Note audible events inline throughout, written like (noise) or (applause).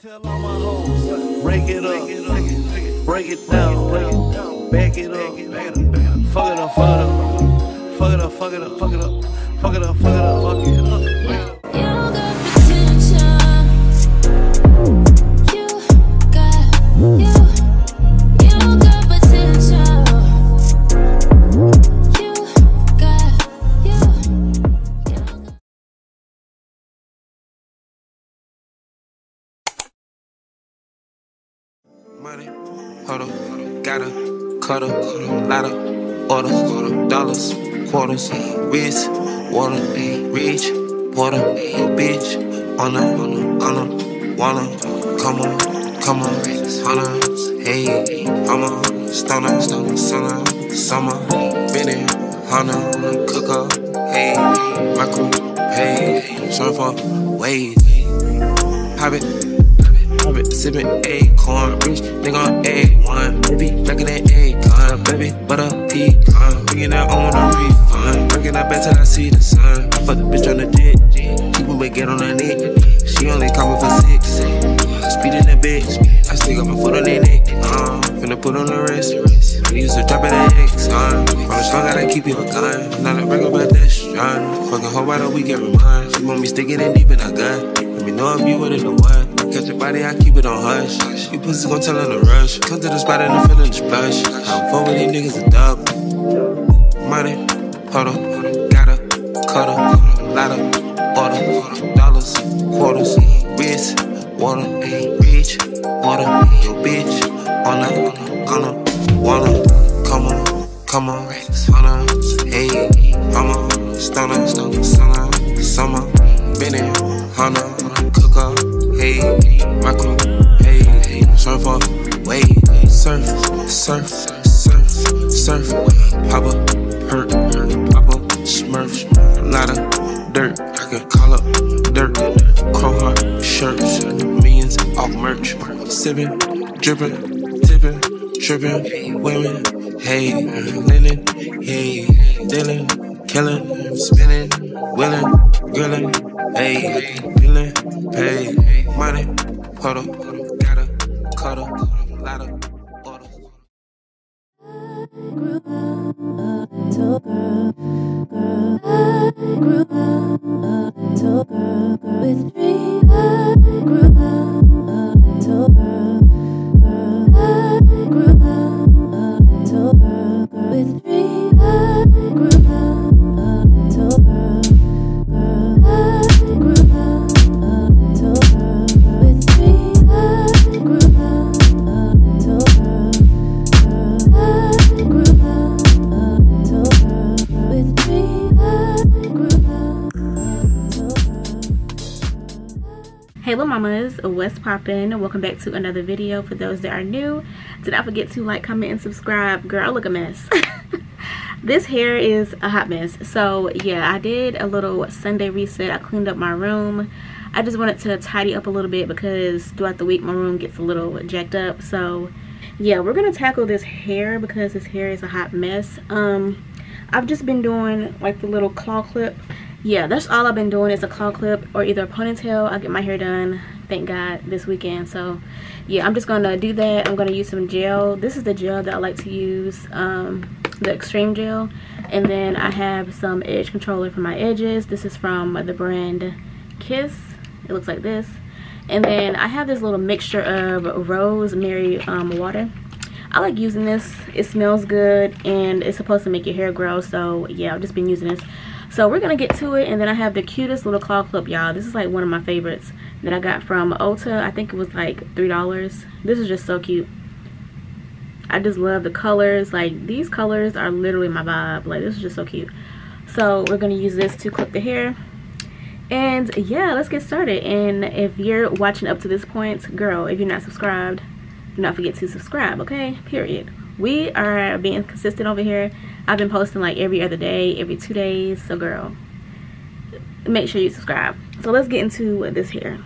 tell all my hoes, break it up, break it down, back it up, fuck it up, fuck it up, fuck it up, fuck it up, fuck it up, fuck it up, fuck it up, fuck it up. Cutter, ladder, order, dollars, quarters, wrist, water, rich, water, bitch, on a, on a, wanna, come on, come on, hunter, hey, I'm a stoner, summer, summer, minute, hunter, cooker, hey, micro, hey, surfer, wave, pop Pop sippin' acorn, rich nigga on A1, baby, back in that acorn, baby, butter pecan, bringing that on a refund, bringing that back till I see the sun. I fuck the bitch on the dick, keep me get on her neck, she only call for six, speeding the bitch, I stick up my foot on that neck, uh, finna put on the wrist, I used to drop it at X, uh, from the strong, gotta keep you a gun, not a regular, but that's strong, fucking whole bottle, we get remind, she want me sticking it deep in her gut, let me know if you with it or what. Catch your body, I keep it on hush. You pussy gon' tell her to rush. Come to the spot and I'm feeling the splash. I'm with these niggas a dub. Money, hold up, surf, surf, surf, Pop papa, hurt, papa, smurf, lot of dirt, I can call up dirt, crow shirts, millions off merch, sipping, dripping, tipping, tripping, women, hey, linen, hey, dealing, killing, spinning, willing, grilling, hey, feeling, pay, money, puddle, gotta, cuddle, ladder, order. Grew little mamas, what's poppin'? Welcome back to another video. For those that are new, did not forget to like, comment, and subscribe. Girl, look a mess. (laughs) this hair is a hot mess. So yeah, I did a little Sunday reset. I cleaned up my room. I just wanted to tidy up a little bit because throughout the week my room gets a little jacked up. So yeah, we're gonna tackle this hair because this hair is a hot mess. Um, I've just been doing like the little claw clip yeah that's all i've been doing is a claw clip or either a ponytail. I get my hair done thank god this weekend. So yeah i'm just gonna do that. I'm gonna use some gel. This is the gel that i like to use um the extreme gel. And then i have some edge controller for my edges. This is from the brand kiss. It looks like this. And then i have this little mixture of rosemary um, water. I like using this. It smells good and it's supposed to make your hair grow. So yeah, I've just been using this. So we're to get to it. And then I have the cutest little claw clip, y'all. This is like one of my favorites that I got from Ulta. I think it was like $3. This is just so cute. I just love the colors. Like these colors are literally my vibe. Like this is just so cute. So we're to use this to clip the hair. And yeah, let's get started. And if you're watching up to this point, girl, if you're not subscribed, do not forget to subscribe okay period we are being consistent over here. I've been posting like every other day every two days. So girl make sure you subscribe. So let's get into this here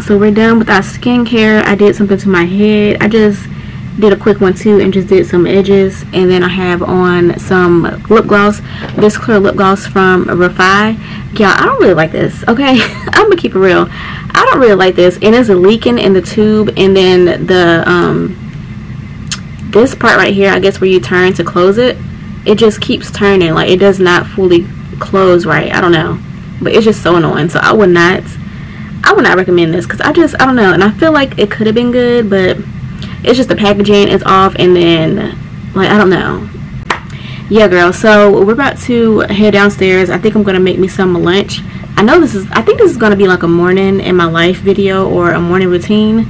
so we're done with our skincare. I did something to my head. I just did a quick one too and just did some edges. And then i have on some lip gloss this clear lip gloss from REFY. Y'all i don't really like this okay? (laughs) I'm gonna keep it real. I don't really like this and it's leaking in the tube and then the um this part right here i guess where you turn to close it it just keeps turning. Like it does not fully close right. I don't know. But it's just so annoying. So i would not I would not recommend this because I just I don't know and I feel like it could have been good but it's just the packaging is off and then like I don't know. Yeah girl so we're about to head downstairs. I think I'm gonna make me some lunch. I know this is I think this is gonna be like a morning in my life video or a morning routine.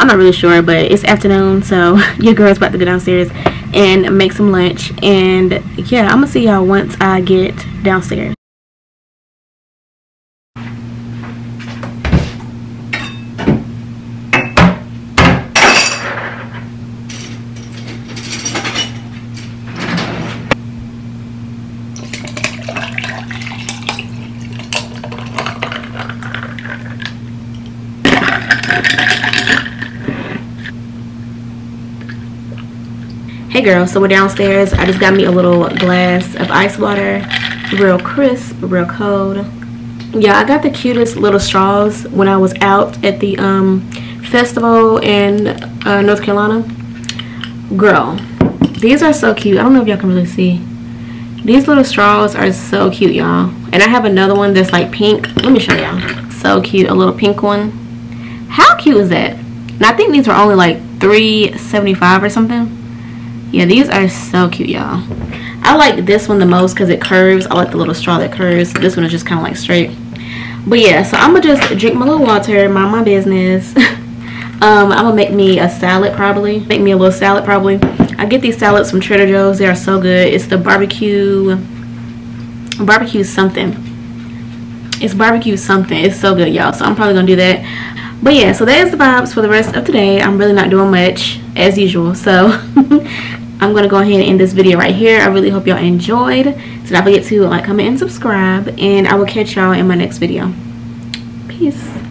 I'm not really sure but it's afternoon so (laughs) your girl's about to go downstairs and make some lunch and yeah I'm gonna see y'all once I get downstairs Hey girl, so we're downstairs. I just got me a little glass of ice water. Real crisp, real cold. Yeah, I got the cutest little straws when I was out at the um, festival in uh, North Carolina. Girl, these are so cute. I don't know if y'all can really see. These little straws are so cute, y'all. And I have another one that's like pink. Let me show y'all. So cute, a little pink one. How cute is that? And I think these were only like 3.75 or something yeah these are so cute y'all i like this one the most because it curves i like the little straw that curves this one is just kind of like straight but yeah so i'm gonna just drink my little water mind my business (laughs) um i'm gonna make me a salad probably make me a little salad probably i get these salads from trader joe's. They are so good. It's the barbecue barbecue something. It's barbecue something. It's so good y'all. So i'm probably gonna do that. But yeah so that is the vibes for the rest of today. I'm really not doing much as usual. So (laughs) i'm gonna go ahead and end this video right here. I really hope y'all enjoyed. So don't forget to like comment and subscribe. And i will catch y'all in my next video. Peace